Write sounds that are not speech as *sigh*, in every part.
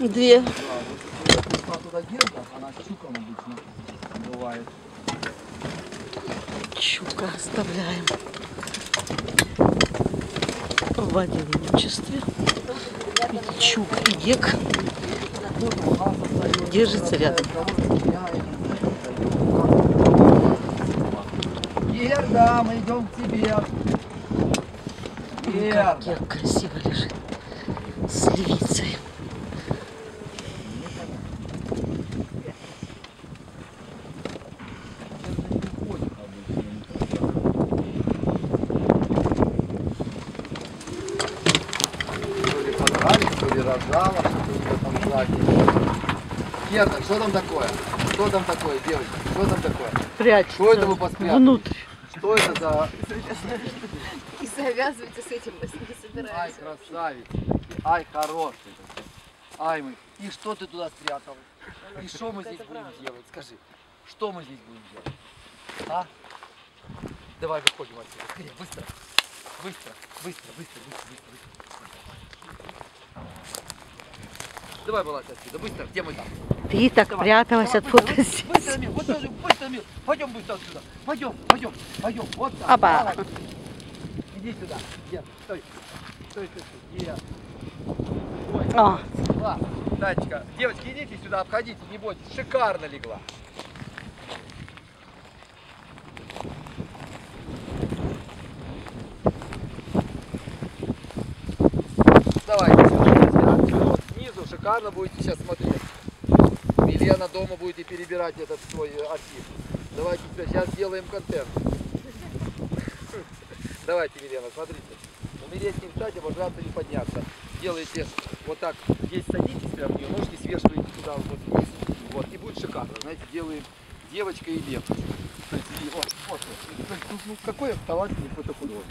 Две. Чука оставляем в одиночестве. И Чук и Гек держится рядом. Герда, мы идем к тебе. Как Герда. Гек красиво лежит с львицей. Рожала, что-то у нее там. Герда, что там такое? Что там такое, девочка? Что там такое? Прячется Что это вы поспрятали? внутрь. Что это за... Завязывайте с этим, если не Ай, собираетесь. красавец. Ай, хороший. Ай, мы. И что ты туда спрятал? И что мы здесь будем делать? Скажи, что мы здесь будем делать? А? Давай выходим отсюда. Скорее, быстро. Быстро, быстро, быстро, быстро, быстро, быстро. Давай, вылазь отсюда, быстро, где мы там? Ты так Давай, пряталась давай, от быстро, фотосессии. Быстро, Мир, быстро, быстро, Мир. Пойдем быстро отсюда. Пойдем, пойдем, пойдем. Вот так. Опа. Давай. Иди сюда. Где? Стой. Стой, стой, стой. Где? Ой. А, Ладно, Танечка, девочки, идите сюда, обходите, не бойтесь. Шикарно легла. Давайте сюда. Снизу шикарно будете сейчас смотреть. Милена дома будете перебирать этот свой архив. Давайте сейчас сделаем контент. Давайте, Милена, смотрите. Умереть не встать, обожраться не подняться. Делаете вот так, здесь садитесь прям, нее, ножки свешиваете туда вот вниз. Вот, и будет шикарно. Знаете, делаем девочка и лев. То есть, и вот, вот, ну, ну, какой талантливый фотохудожник.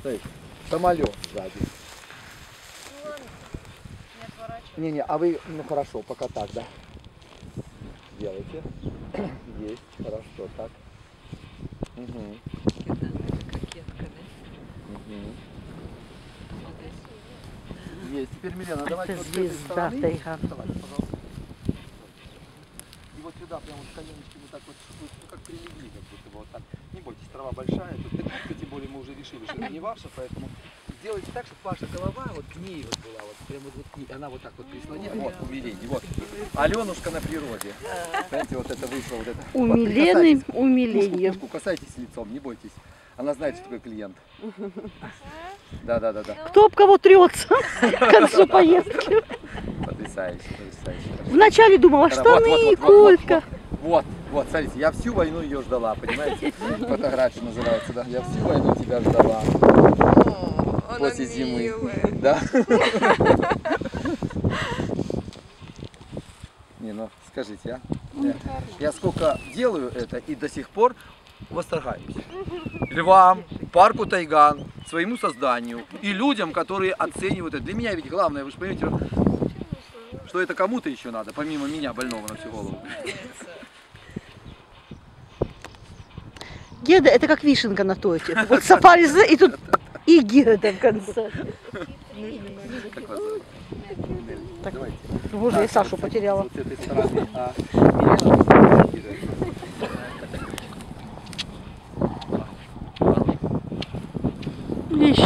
Смотрите, Самолет сзади. Не-не, а вы, ну хорошо, пока так, да? Делайте. *clears throat* Есть, хорошо, так. Угу. Есть. Теперь, Милена, давайте это вот с этой звезда стороны. Давайте, пожалуйста. И вот сюда прям вот коленочки мы так вот, ну, как прилегли, как будто бы вот так. Не бойтесь, трава большая, тут дымка, тем более мы уже решили, что это не ваша, поэтому сделайте так, чтобы ваша голова вот к ней вот была, вот прям вот, вот к ней, она вот так вот прислоняет, вот у Милены, вот. Аленушка на природе. Знаете, вот это вышло, вот это. у Вот Милены прикасайтесь. умиление. Пушку, пушку касайтесь лицом, не бойтесь. Она знает, что такое клиент. *laughs* Да, да, да, да. Кто об кого трется *laughs* к концу поездки? Потрясающе, потрясающе. Вначале думала, штаны, вот, вот, вот. Вот, смотрите, я всю войну ее ждала, понимаете? Фотография называется, да? Я всю войну тебя ждала. О, она После зимы. милая. Да? *laughs* Не, ну скажите, а? Я, я сколько делаю это и до сих пор восторгаюсь. Львам, парку Тайган, своему созданию и людям, которые оценивают это. Для меня ведь главное, вы же поймете, что это кому-то еще надо, помимо меня, больного на всю голову. Геда это как вишенка на торте. Вот сафари за- и тут и Геда в конце. Так. Боже, я Сашу потеряла.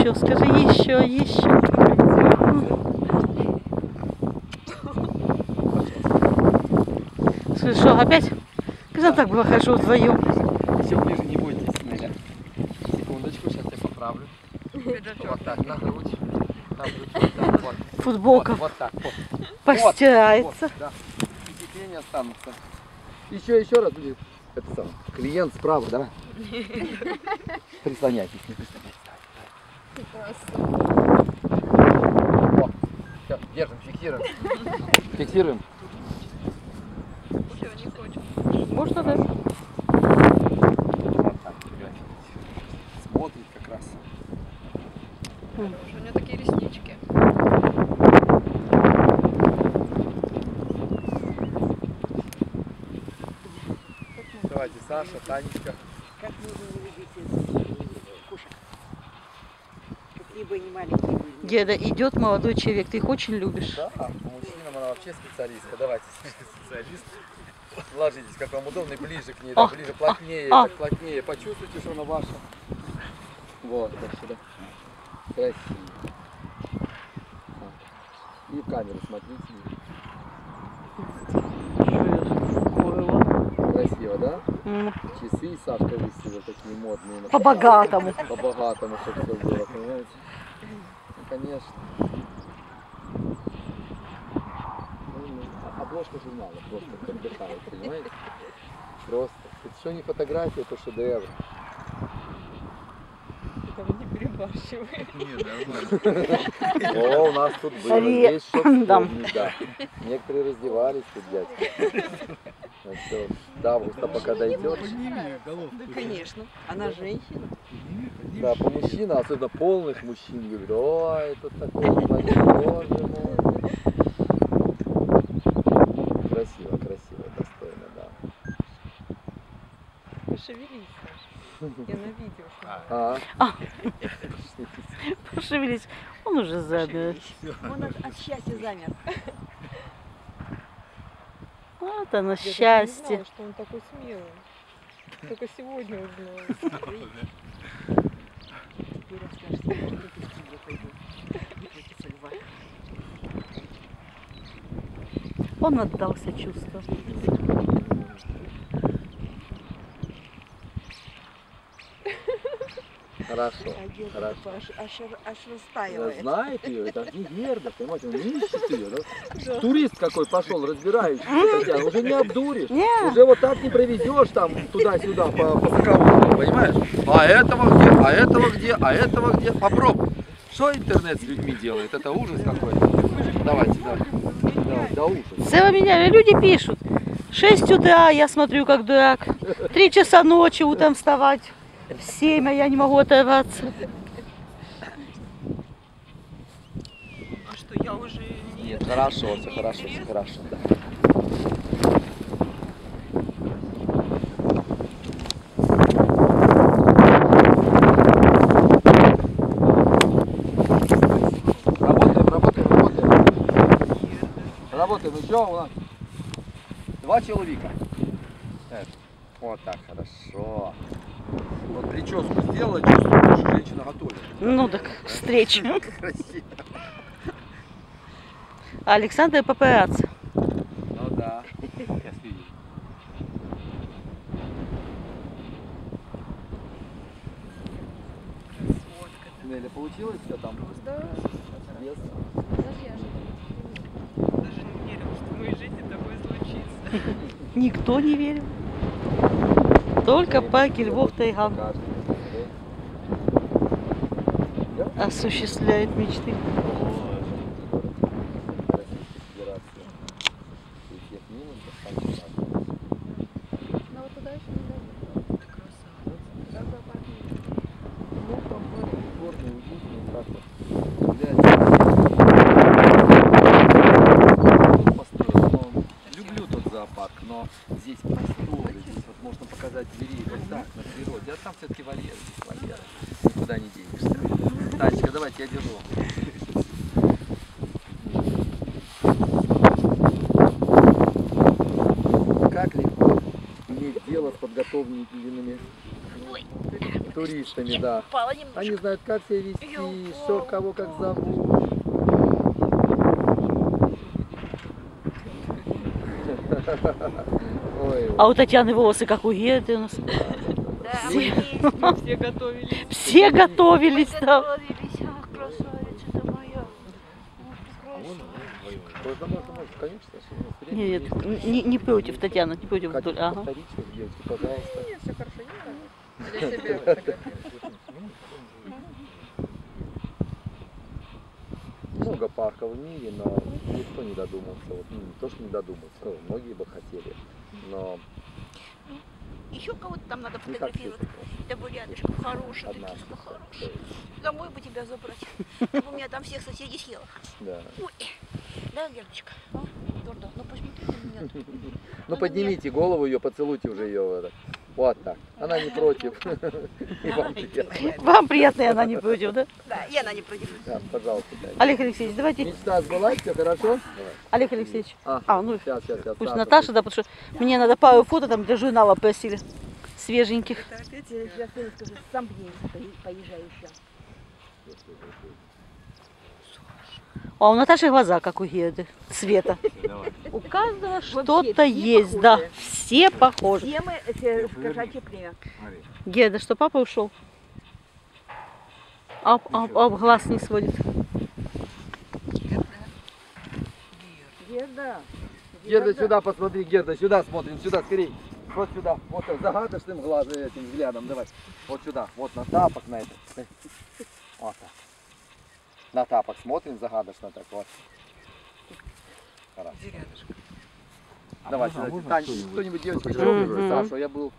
Вот вот. Еще, скажи, еще, еще. Слушай, что, опять? Когда так хорошо вдвоем? Все ближе, не бойтесь, Неля. Секундочку, сейчас я поправлю. Вот так, на грудь. На грудь, вот так, вот. Футболка Вот, вот так, вот. постирается. Вот, да. Впечатления останутся. Еще, еще раз будет. Это сам. Клиент справа, да? Прислоняйтесь, не прислоняйтесь. О, все, держим, фиксируем. *laughs* Фиксируем. Все, не хочет. Можно, да? Смотрит как раз. У нее такие реснички. Давайте, Саша, Танечка. Как нужно бы они маленькие были. Геда, идет молодой человек, ты их очень любишь. Да, по мужчинам она вообще специалистка. Давайте, специалист. Ложитесь, как вам удобно, и ближе к ней, да, А, ближе, плотнее, а. так плотнее. Почувствуйте, что она ваша. Вот, так сюда. Красиво. И в камеру смотрите. Красиво, да? М, Часы Сашка выставил такие модные. По-богатому. По-богатому, чтобы все было, понимаете? Ну, конечно. Ну, а- Обложка журнала просто отдыхает, понимаете? Просто. Это что не фотография, это шедевр. Там не перебарщивай. *laughs* О, у нас тут было, Ре- есть что Да. вспомнить, да. Некоторые раздевались тут, дядьки. Ну все, до августа пока дойдет. Да, конечно. Она женщина. Да, по мужчинам, особенно полных мужчин, говорят, ой, тут такой господин, боже мой. Красиво, красиво, достойно, да. Пошевелись. Я на видео снимаю. А, А. Пошевелись. Он уже замер. Он от, от счастья замер. Вот оно Я даже не счастье. знала, что он такой смелый. Только сегодня узнала. *laughs* Теперь расскажешь, я тоже к тебе пойду. Выпуститься льва. Он отдался чувствам. хорошо, А хорошо. аж, аж, Да, растаивает. знает ее, это не Герда, понимаете, он ищет ее. да? Турист какой пошел, разбирающийся, Татьяна, уже не обдуришь. Не. Уже вот так не провезешь там туда-сюда по, по скалам, понимаешь? А этого где, а этого где, а этого где? Попробуй. Что интернет с людьми делает? Это ужас какой-то. Давайте, давайте. Все меня люди пишут. 6 утра я смотрю как дурак. Три часа ночи утром вставать. В 7, а я не могу оторваться. А что, я уже не... Нет, хорошо, все хорошо, все хорошо. Да. Работаем еще у нас два человека. Так, Вот так, хорошо. Вот прическу сделала, чувствую, что женщина готовит. Ну так, встречи. *laughs* Красиво. А Александр папарацци. Ну да. Я. Неля, получилось все там? Да. Даже не верила, что в моей жизни такое случится. Никто не верил. Только парки Львов Тайган осуществляет мечты. Но вот туда еще не дойдет. Какой парк Ну, там горный, горный, уютный, так вот. Гулять. Построен, но люблю тот зоопарк, но здесь просторы, здесь вот можно показать зверей вот так, на природе. А там все-таки вольер, здесь вольер. Никуда не денешься. Танечка, давайте я держу. Как легко иметь дело с подготовленными туристами, да. Они знают, как себя вести, что, кого как зовут. Ой, А у Татьяны волосы как у Геды у нас. Да, мы *laughs* все готовились. Все готовились там. Ах, красавица ты моя. Можно, можно, можно, конечно. время Нет, есть. не, не против, Татьяна, не против. Хотите. Ага. повторить, девочки, пожалуйста. Нет, все хорошо, не надо. Для себя фотографировать. Много парков в мире, но никто не додумался. Вот, ну, не то, что не додумался, ну, многие бы хотели. Но Еще кого-то там надо не фотографировать. Да бы рядышком хороший, Одна. такие, ну хороший. Домой бы тебя забрать. Чтобы у меня там всех соседей съела. Да. Ой, да, Гердочка? Дорда, ну посмотри *laughs* на меня. Ну поднимите голову ее, поцелуйте уже ее. Вот так. Она не против. *laughs* И вам приятно. Вам приятно, и она не против, да? Да, и она не против. Да, пожалуйста. Олег Алексеевич, давайте. Мечта сбылась, все хорошо? Олег Алексеевич. А, А, ну сейчас, сейчас, сейчас. пусть Наташа, да, потому что мне надо пару фото там для журнала просили. Свеженьких. Так, я сейчас скажу, сам поезжаю еще. А у Наташи глаза, как у Герды, цвета. У каждого что-то есть, да. Все похожи. Все мы э, кошачье племя. Герда, что папа ушел? Об, об, об глаз не сводит. Герда. Герда, сюда посмотри, Герда, сюда смотрим, сюда, скорей. Вот сюда, вот так, загадочным глазом этим взглядом, давай. Вот сюда, вот на тапок, на это. Вот так. На тапок смотрим загадочно так, вот. Хорошо. Давай, сюда. Тань, кто-нибудь девочка, еще Мгм. Сашу, я был